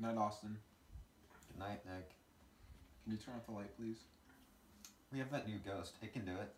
Good night, Austin. Good night, Nick. Can you turn off the light, please? We have that new ghost. It can do it.